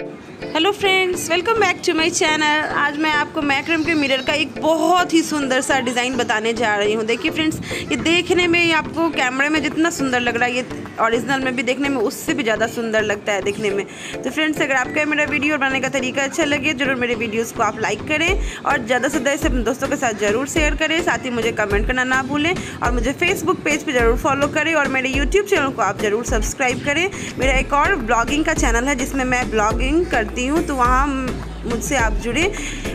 Hello friends welcome back to my channel आज मैं आपको मैक्रम के मिरर का एक बहुत ही सुंदर सा डिज़ाइन बताने जा रही हूँ। देखिए फ्रेंड्स ये देखने में आपको कैमरे में जितना सुंदर लग रहा है, ये ओरिजिनल में भी देखने में उससे भी ज़्यादा सुंदर लगता है देखने में। तो फ्रेंड्स अगर आपका मेरा वीडियो बनाने का तरीका अच्छा लगे, ज़रूर मेरे वीडियोज़ को आप लाइक करें और ज़्यादा से ज़्यादा इसे अपने दोस्तों के साथ ज़रूर शेयर करें। साथ ही मुझे कमेंट करना ना भूलें और मुझे फेसबुक पेज पर ज़रूर फॉलो करें और मेरे यूट्यूब चैनल को आप ज़रूर सब्सक्राइब करें। मेरा एक और ब्लॉगिंग का चैनल है, जिसमें मैं ब्लॉगिंग करती करती हूँ तो वहाँ मुझसे आप जुड़े।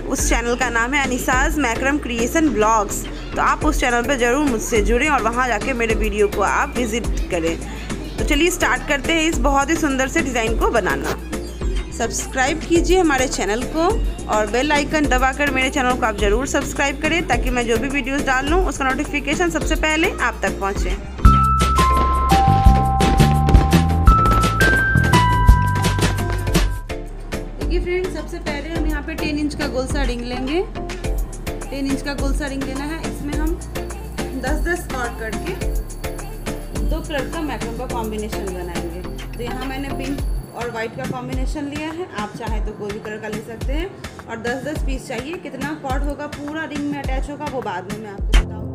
उस चैनल का नाम है अनिसाज मैक्रम क्रिएशन ब्लॉग्स तो आप उस चैनल पर ज़रूर मुझसे जुड़ें और वहाँ जाके मेरे वीडियो को आप विज़िट करें। तो चलिए स्टार्ट करते हैं इस बहुत ही सुंदर से डिज़ाइन को बनाना। सब्सक्राइब कीजिए हमारे चैनल को और बेल आइकन दबाकर मेरे चैनल को आप ज़रूर सब्सक्राइब करें ताकि मैं जो भी वीडियोस डाल लूँ, उसका नोटिफिकेशन सबसे पहले आप तक पहुँचे। टेन इंच का गोल सा रिंग लेंगे। टेन इंच का गोल सा रिंग लेना है। इसमें हम दस दस कॉर्ड करके दो कलर का मैक्रम का कॉम्बिनेशन बनाएँगे। तो यहाँ मैंने पिंक और वाइट का कॉम्बिनेशन लिया है। आप चाहें तो कोई भी कलर का ले सकते हैं। और दस दस पीस चाहिए। कितना कॉर्ड होगा, पूरा रिंग में अटैच होगा, वो बाद में मैं आपको five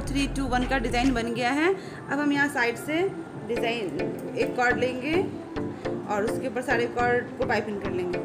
four three two one का डिज़ाइन बन गया है। अब हम यहाँ साइड से डिज़ाइन एक कॉर्ड लेंगे और उसके ऊपर सारे कॉर्ड को पाइपिंग कर लेंगे।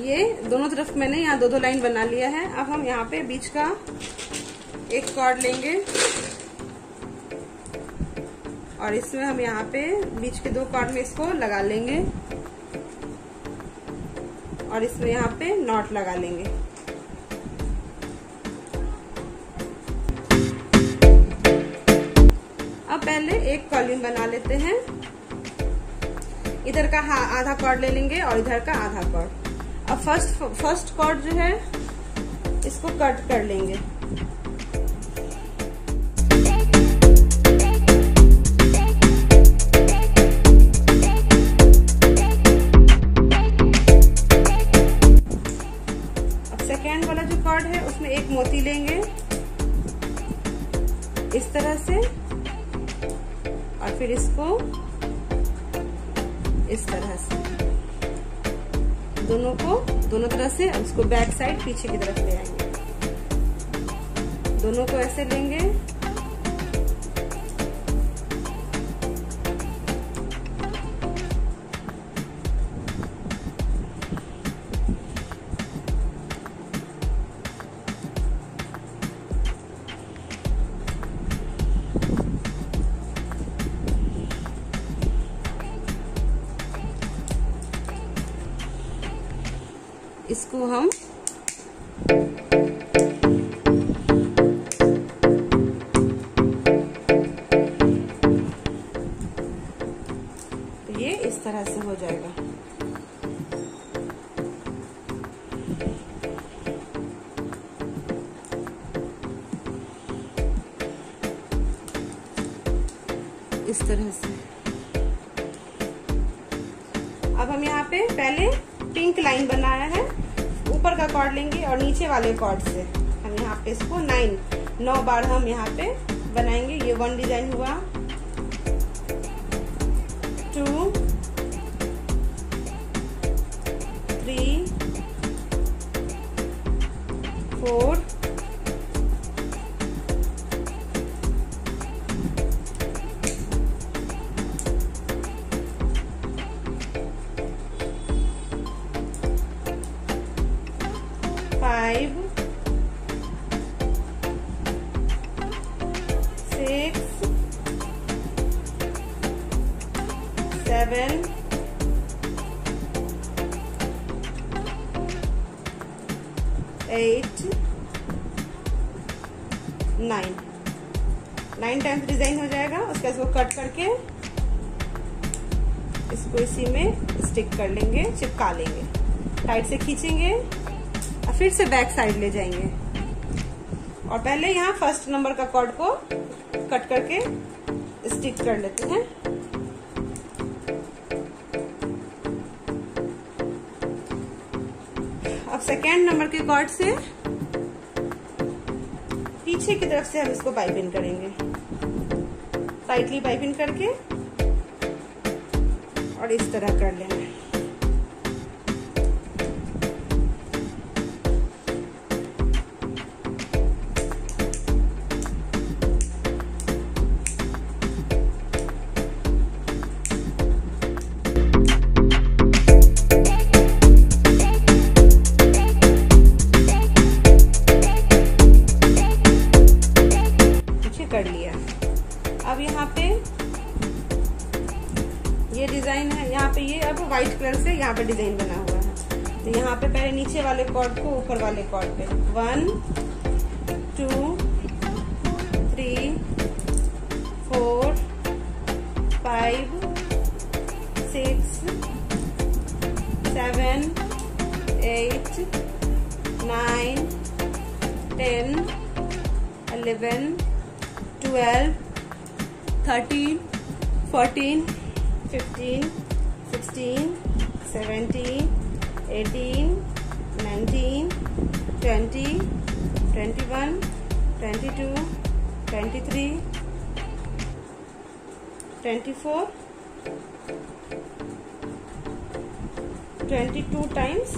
ये दोनों तरफ़ मैंने यहाँ दो दो लाइन बना लिया है। अब हम यहाँ पे बीच का एक कॉर्ड लेंगे। और इसमें हम यहाँ पे बीच के दो कॉर्ड में इसको लगा लेंगे। और इसमें यहाँ पे नॉट लगा लेंगे। अब पहले एक कॉलिंग बना लेते हैं। इधर का आधा कॉर्ड ले लेंगे और इधर का आधा कॉर्ड अब फ़र्स्ट फ़र्स्ट कॉर्ड जो है इसको कट कर लेंगे। उसको बैक साइड पीछे की तरफ़ ले आएँगे। दोनों को ऐसे लेंगे। इसको हम। तो ये इस तरह से हो जाएगा। इस तरह से। अब हम यहाँ पे पहले पिंक लाइन बनाया है। ऊपर का कॉर्ड लेंगे और नीचे वाले कॉर्ड से। हम यहाँ पे इसको नाइन नौ बार हम यहाँ पे बनाएँगे। ये वन डिज़ाइन हुआ। इसको इसी में स्टिक कर लेंगे, चिपका लेंगे। टाइट से खींचेंगे और फिर से बैक साइड ले जाएँगे। और पहले यहाँ फ़र्स्ट नंबर का कॉर्ड को कट करके स्टिक कर लेते हैं। अब सेकेंड नंबर के कॉर्ड से पीछे की तरफ़ से हम इसको पाइपिंग करेंगे। टाइटली पाइपिंग करके इस तरह कर लेना। five, six, seven, eight, nine, ten, eleven, twelve, thirteen, fourteen, fifteen, sixteen, seventeen, eighteen, nineteen, twenty, twenty-one, twenty-two, twenty-three. Twenty four, twenty two times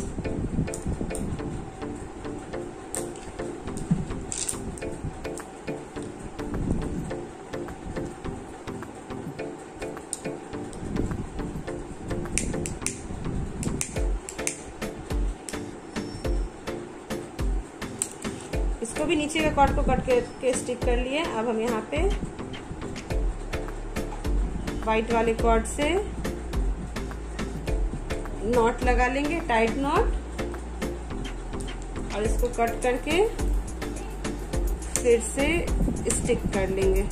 इसको भी नीचे के कॉर्ड को कट के स्टिक कर लिए। अब हम यहाँ पे व्हाइट वाले कॉर्ड से नॉट लगा लेंगे टाइट नॉट और इसको कट करके फिर से स्टिक कर लेंगे।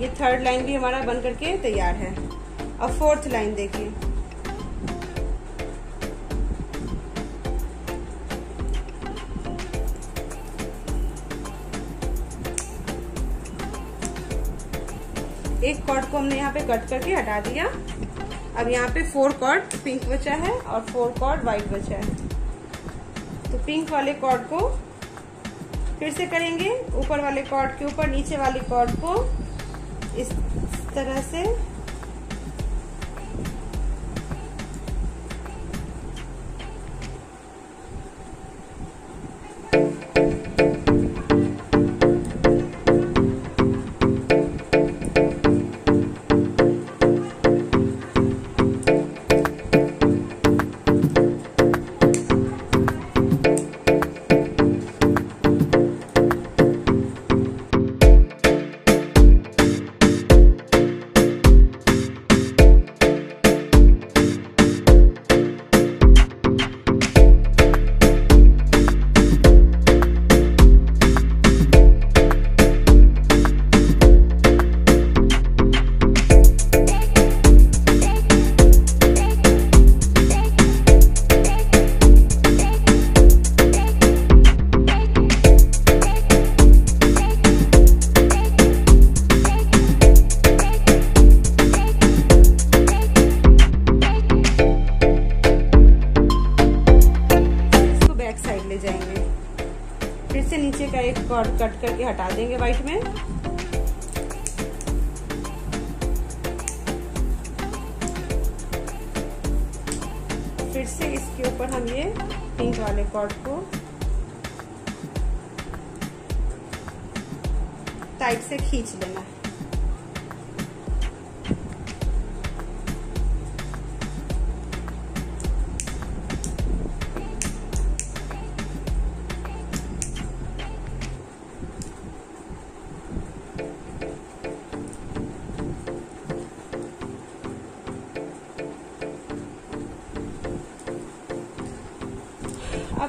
ये थर्ड लाइन भी हमारा बन करके तैयार है। अब फोर्थ लाइन देखिए। एक कॉर्ड को हमने यहाँ पे कट करके हटा दिया। अब यहाँ पे फोर कॉर्ड पिंक बचा है और फोर कॉर्ड व्हाइट बचा है। तो पिंक वाले कॉर्ड को फिर से करेंगे। ऊपर वाले कॉर्ड के ऊपर, नीचे वाले कॉर्ड को इस तरह से कट करके हटा देंगे व्हाइट में। फिर से इसके ऊपर हम ये पिंक वाले कॉर्ड को टाइट से खींच लेना है।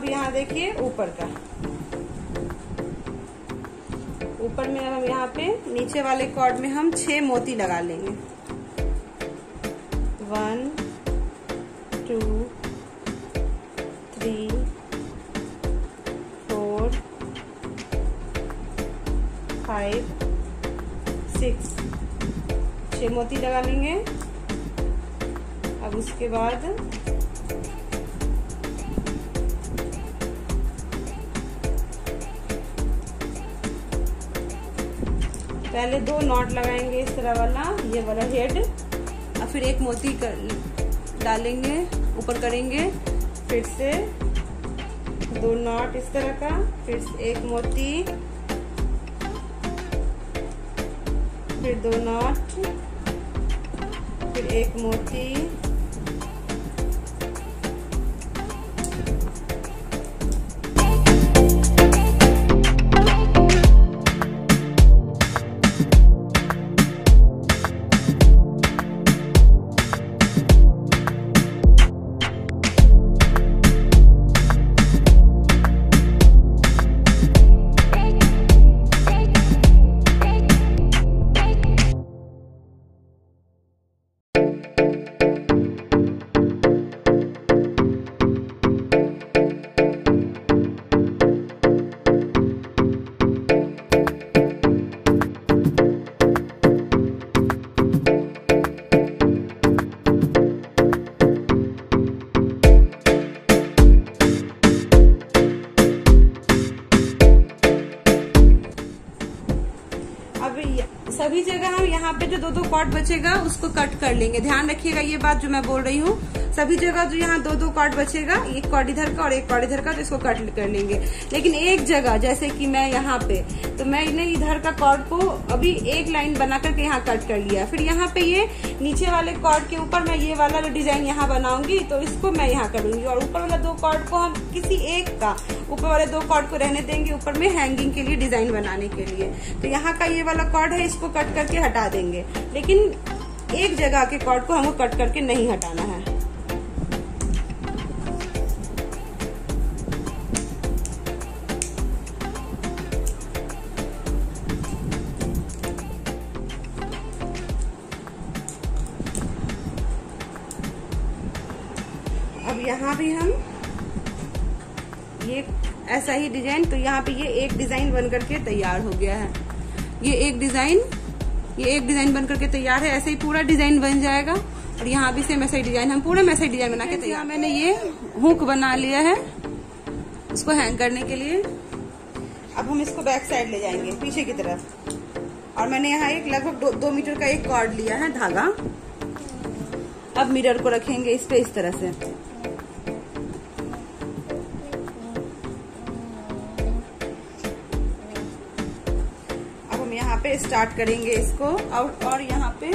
यहाँ देखिए, ऊपर का। ऊपर में हम यहाँ पे, नीचे वाले कॉर्ड में हम छह मोती लगा लेंगे। One two three four five six छह मोती लगा लेंगे। अब उसके बाद पहले दो नॉट लगाएँगे इस तरह वाला, ये वाला हेड और फिर एक मोती कर, डालेंगे, ऊपर करेंगे, फिर से दो नॉट इस तरह का, फिर एक मोती, फिर दो नॉट, फिर एक मोती बचेगा उसको कट कर लेंगे। ध्यान रखिएगा ये बात जो मैं बोल रही हूँ। सभी जगह जो यहाँ दो दो कॉर्ड बचेगा, एक कॉर्ड इधर का और एक कॉर्ड इधर का तो इसको कट कर लेंगे। लेकिन एक जगह, जैसे कि मैं यहाँ पे तो मैंने इधर का कॉर्ड को अभी एक लाइन बना करके यहाँ कट कर लिया। फिर यहाँ पे ये नीचे वाले कॉर्ड के ऊपर मैं ये वाला डिज़ाइन यहाँ बनाऊँगी तो इसको मैं यहाँ करूँगी। और ऊपर वाला दो कॉर्ड को हम किसी एक का, ऊपर वाले दो कॉर्ड को रहने देंगे ऊपर में हैंगिंग के लिए, डिज़ाइन बनाने के लिए। तो यहाँ का ये वाला कॉर्ड है, इसको कट करके हटा देंगे। लेकिन एक जगह के कॉर्ड को हमको कट करके नहीं हटाना है। अब यहाँ भी हम ये ऐसा ही डिज़ाइन तो यहाँ पे ये एक डिज़ाइन बन करके तैयार हो गया है। ये एक डिज़ाइन ये एक डिज़ाइन बन करके तैयार है ऐसे ही पूरा डिज़ाइन बन जाएगा। और यहाँ भी सेम ऐसा ही डिज़ाइन हम पूरा ऐसा ही डिज़ाइन बना के तैयार मैंने ये हुक बना लिया है इसको हैंग करने के लिए। अब हम इसको बैक साइड ले जाएँगे पीछे की तरफ़। और मैंने यहाँ एक लगभग दो, दो मीटर का एक कॉर्ड लिया है धागा। अब मिरर को रखेंगे इस पे इस तरह से। पे स्टार्ट करेंगे इसको और और यहाँ पे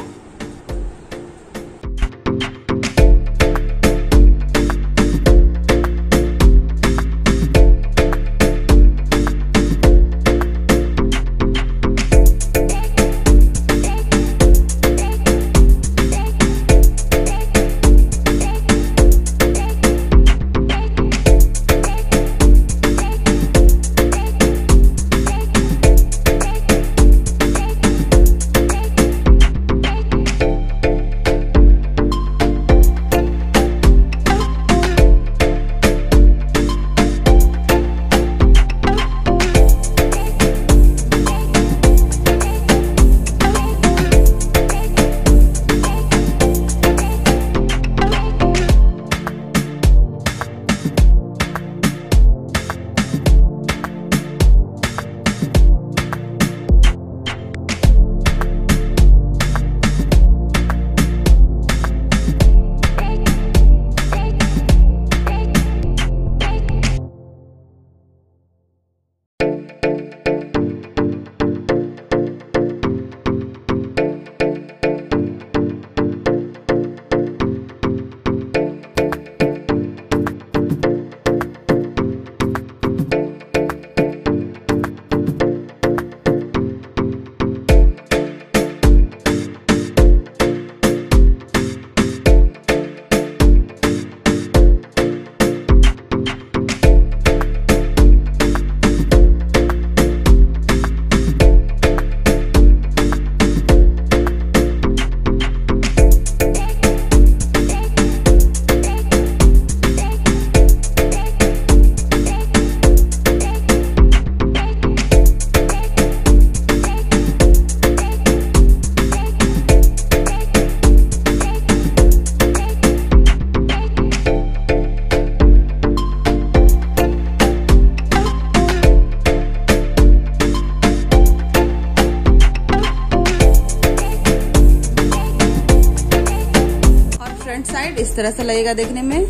साइड इस तरह से लगेगा देखने में।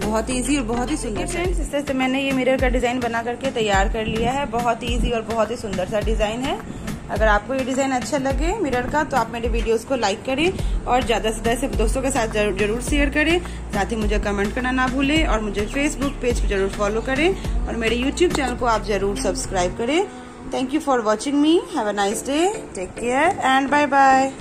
बहुत इजी और बहुत ही सुंदर फ्रेंड्स इस तरह से मैंने ये मिरर का डिज़ाइन बना करके तैयार कर लिया है। बहुत ही इजी और बहुत ही सुंदर सा डिज़ाइन है। अगर आपको ये डिज़ाइन अच्छा लगे मिरर का तो आप मेरे वीडियोस को लाइक करें और ज़्यादा से ज़्यादा से दोस्तों के साथ ज़रूर, ज़रूर शेयर करें। साथ ही मुझे कमेंट करना ना भूलें और मुझे फेसबुक पेज पर ज़रूर फॉलो करें और मेरे यूट्यूब चैनल को आप ज़रूर सब्सक्राइब करें। Thank you for watching me have a nice day take care and bye bye